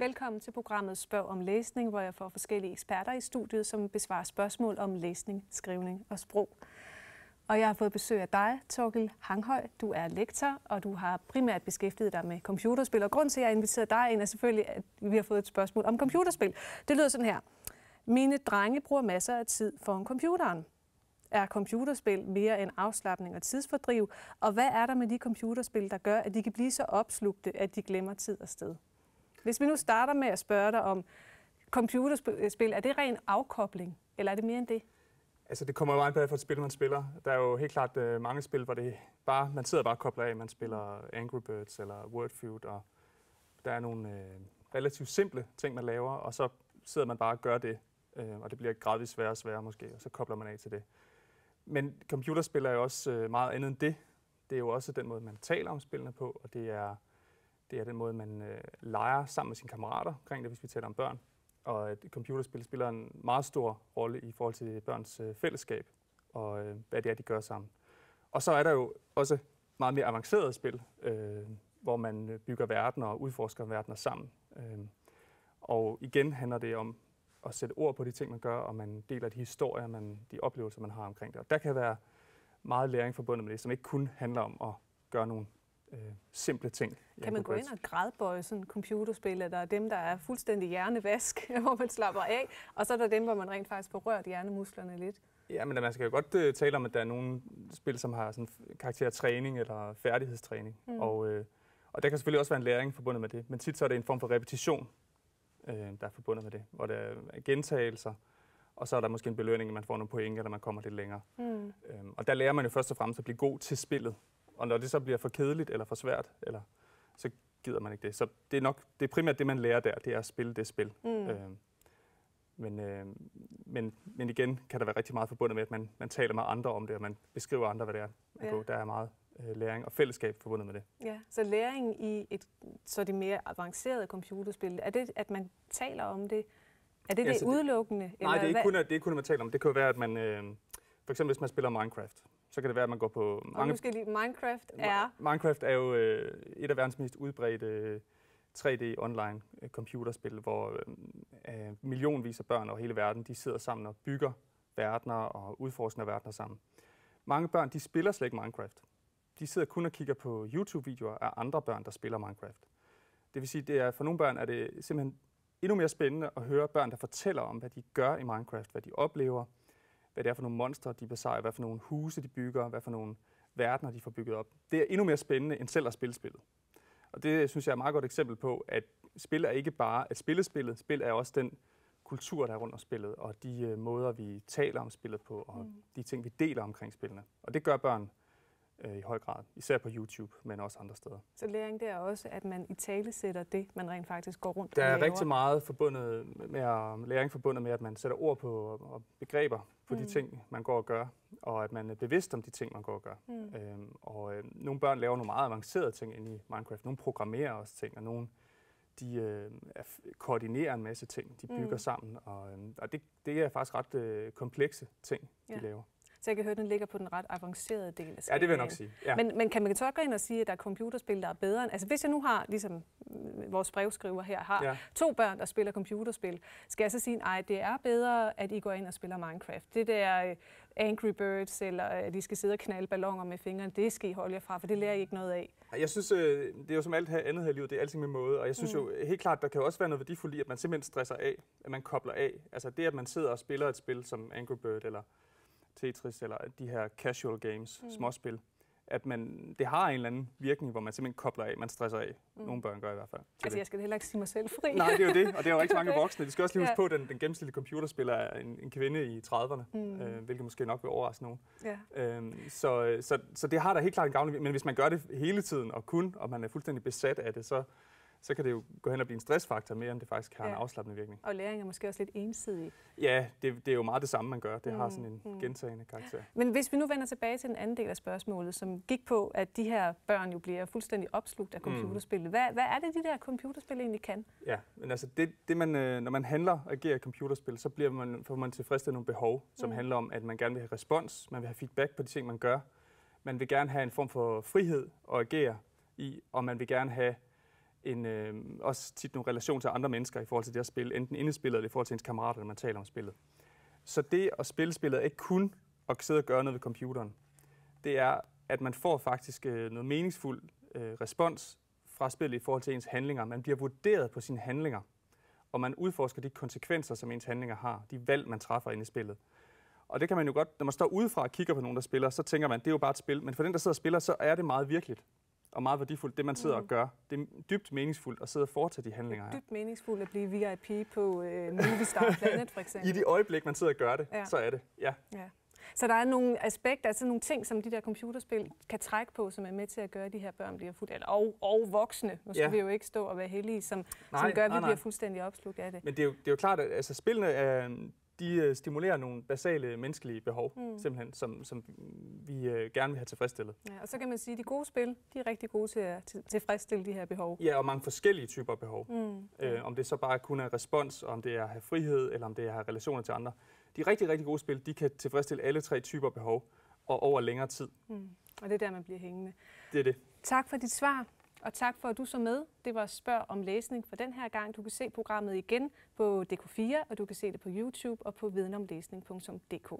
Velkommen til programmet Spørg om læsning, hvor jeg får forskellige eksperter i studiet, som besvarer spørgsmål om læsning, skrivning og sprog. Og jeg har fået besøg af dig, Torkel Hanghøj. Du er lektor, og du har primært beskæftiget dig med computerspil. Og grund til, at jeg har dig ind, er selvfølgelig, at vi har fået et spørgsmål om computerspil. Det lyder sådan her. Mine drenge bruger masser af tid foran computeren. Er computerspil mere en afslappning og tidsfordriv? Og hvad er der med de computerspil, der gør, at de kan blive så opslugte, at de glemmer tid og sted? Hvis vi nu starter med at spørge dig om computerspil, er det ren afkobling, eller er det mere end det? Altså, det kommer jo meget på, for spil, man spiller. Der er jo helt klart øh, mange spil, hvor det bare, man sidder bare og kobler af. Man spiller Angry Birds eller Word Feud, og der er nogle øh, relativt simple ting, man laver, og så sidder man bare og gør det. øh, og det bliver gradvist sværere og sværere måske, og så kobler man af til det. Men computerspil er jo også øh, meget andet end det. Det er jo også den måde, man taler om spillene på, og det er, det er den måde, man øh, leger sammen med sine kammerater omkring det, hvis vi taler om børn og at computerspil spiller en meget stor rolle i forhold til børns øh, fællesskab og øh, hvad det er, de gør sammen. Og så er der jo også meget mere avancerede spil, øh, hvor man øh, bygger verdener og udforsker verdener sammen. Øh, og igen handler det om at sætte ord på de ting, man gør, og man deler de historier, man, de oplevelser, man har omkring det. Og der kan være meget læring forbundet med det, som ikke kun handler om at gøre nogle øh, simple ting. Kan man gå ind og grædbøje sådan computerspil? Der er dem, der er fuldstændig hjernevask, hvor man slapper af, og så er der dem, hvor man rent faktisk får rørt hjernemusklerne lidt. Ja, men man skal jo godt uh, tale om, at der er nogle spil, som har sådan karakter træning eller færdighedstræning. Mm. Og, uh, og der kan selvfølgelig også være en læring forbundet med det. Men tit så er det en form for repetition, uh, der er forbundet med det. Hvor der er gentagelser, og så er der måske en belønning, at man får nogle point, eller man kommer lidt længere. Mm. Uh, og der lærer man jo først og fremmest at blive god til spillet. Og når det så bliver for kedeligt eller for svært, eller, så gider man ikke det. Så det er nok det er primært det, man lærer der, det er at spille det spil. Mm. Øh, men, øh, men, men igen kan der være rigtig meget forbundet med, at man, man taler med andre om det, og man beskriver andre, hvad det er. Ja. Der er meget øh, læring og fællesskab forbundet med det. Ja, så læring i et så det mere avancerede computerspil, er det, at man taler om det? Er det ja, det udelukkende? Det, nej, det er, ikke kun, det er ikke kun, at man taler om det. Det kan jo være, at man, øh, for eksempel hvis man spiller Minecraft, så kan det være, at man går på... Mange... Og nu skal lige, Minecraft er... Minecraft er jo øh, et af verdens mest udbredte øh, 3D online øh, computerspil, hvor øh, øh, millionvis af børn over hele verden, de sidder sammen og bygger verdener og udforsker verdener sammen. Mange børn, de spiller slet ikke Minecraft. De sidder kun og kigger på YouTube-videoer af andre børn, der spiller Minecraft. Det vil sige, det er for nogle børn er det simpelthen endnu mere spændende at høre børn, der fortæller om, hvad de gør i Minecraft, hvad de oplever, hvad det er for nogle monstre, de besejrer, hvad for nogle huse, de bygger, hvad for nogle verdener, de får bygget op. Det er endnu mere spændende end selv at spille spillet. Og det synes jeg er et meget godt eksempel på, at spil er ikke bare at spille spillet, spil er også den kultur, der er rundt om spillet, og de øh, måder, vi taler om spillet på, og mm. de ting, vi deler omkring spillene. Og det gør børn øh, i høj grad, især på YouTube, men også andre steder. Så læring det er også, at man i tale sætter det, man rent faktisk går rundt Der er rigtig meget forbundet med at, læring forbundet med, at man sætter ord på og begreber på mm. de ting, man går og gør, og at man er bevidst om de ting, man går og gør. Mm. Øhm, og øh, nogle børn laver nogle meget avancerede ting inde i Minecraft. Nogle programmerer også ting, og nogle de øh, koordinerer en masse ting, de bygger mm. sammen, og, øh, og det, det er faktisk ret øh, komplekse ting, de ja. laver. Så jeg kan høre, at den ligger på den ret avancerede del af skalaen. Ja, det vil jeg nok sige. Ja. Men, men kan man så gå ind og sige, at der er computerspil, der er bedre end... Altså hvis jeg nu har, ligesom vores brevskriver her, har ja. to børn, der spiller computerspil, skal jeg så sige, at det er bedre, at I går ind og spiller Minecraft. Det der øh, Angry Birds, eller at I skal sidde og knalde ballonger med fingrene, det skal I holde jer fra, for det lærer I ikke noget af. Jeg synes, øh, det er jo som alt andet her i livet, det er alting med måde, og jeg synes mm. jo helt klart, der kan også være noget værdifuldt i, at man simpelthen stresser af, at man kobler af. Altså det, at man sidder og spiller et spil som Angry Bird, eller Tetris eller de her casual games, mm. småspil, at man, det har en eller anden virkning, hvor man simpelthen kobler af, man stresser af. Mm. Nogle børn gør i hvert fald. Altså, det. jeg skal heller ikke sige mig selv fri. Nej, det er jo det, og det er jo rigtig mange voksne. De skal også lige huske ja. på, at den, den gennemsnitlige computerspiller er en, en kvinde i 30'erne, mm. øh, hvilket måske nok vil overraske nogen. Ja. Øhm, så, så, så det har da helt klart en gavn, men hvis man gør det hele tiden og kun, og man er fuldstændig besat af det, så, så kan det jo gå hen og blive en stressfaktor mere, end det faktisk har ja. en afslappende virkning. Og læring er måske også lidt ensidig. Ja, det, det er jo meget det samme, man gør. Det mm, har sådan en mm. gentagende karakter. Men hvis vi nu vender tilbage til den anden del af spørgsmålet, som gik på, at de her børn jo bliver fuldstændig opslugt af computerspillet. Mm. Hvad, hvad er det, de der computerspil egentlig kan? Ja, men altså, det, det man, øh, når man handler og agerer computerspil, så bliver man, får man tilfredsstillet nogle behov, som mm. handler om, at man gerne vil have respons, man vil have feedback på de ting, man gør. Man vil gerne have en form for frihed at agere i, og man vil gerne have en, øh, også tit nogle relation til andre mennesker i forhold til det at spille, enten indespillet eller i forhold til ens kammerater, når man taler om spillet. Så det at spille spillet er ikke kun at sidde og gøre noget ved computeren. Det er, at man får faktisk øh, noget meningsfuld øh, respons fra spillet i forhold til ens handlinger. Man bliver vurderet på sine handlinger, og man udforsker de konsekvenser, som ens handlinger har, de valg, man træffer inde i spillet. Og det kan man jo godt, når man står udefra og kigger på nogen, der spiller, så tænker man, det er jo bare et spil. Men for den, der sidder og spiller, så er det meget virkeligt og meget værdifuldt, det man sidder mm. og gør. Det er dybt meningsfuldt at sidde og foretage de handlinger her. Det er dybt meningsfuldt at blive VIP på øh, Movistar Planet, for eksempel. I de øjeblik, man sidder og gør det, ja. så er det, ja. ja. Så der er nogle aspekter, altså nogle ting, som de der computerspil kan trække på, som er med til at gøre, at de her børn bliver fuldt, eller, og, og voksne. Nu skal ja. vi jo ikke stå og være heldige, som, nej, som gør, at vi nej, nej. bliver fuldstændig opslugt af det. Men det er jo, det er jo klart, at altså, spillene er, de øh, stimulerer nogle basale menneskelige behov, mm. simpelthen, som, som vi øh, gerne vil have tilfredsstillet. Ja, og så kan man sige, at de gode spil, de er rigtig gode til at tilfredsstille de her behov. Ja, og mange forskellige typer behov. Mm. Øh, om det så bare kun er respons, om det er at have frihed, eller om det er at have relationer til andre. De rigtig, rigtig gode spil, de kan tilfredsstille alle tre typer behov, og over længere tid. Mm. Og det er der, man bliver hængende. Det er det. Tak for dit svar. Og tak for, at du så med. Det var Spørg om læsning for den her gang. Du kan se programmet igen på DK4, og du kan se det på YouTube og på videnomlæsning.dk.